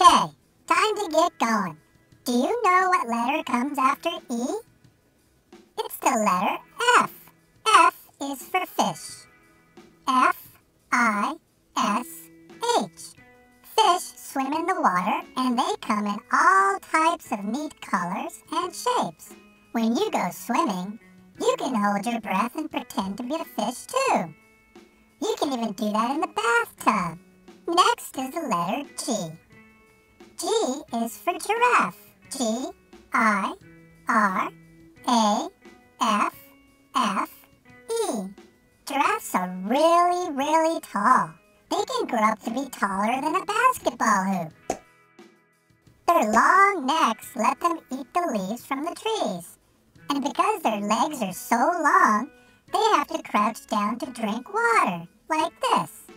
Okay, time to get going. Do you know what letter comes after E? It's the letter F. F is for fish. F I S H. Fish swim in the water and they come in all types of neat colors and shapes. When you go swimming, you can hold your breath and pretend to be a fish too. You can even do that in the bathtub. Next is the letter G. Is for giraffe. G I R A F F E. Giraffes are really, really tall. They can grow up to be taller than a basketball hoop. Their long necks let them eat the leaves from the trees. And because their legs are so long, they have to crouch down to drink water, like this.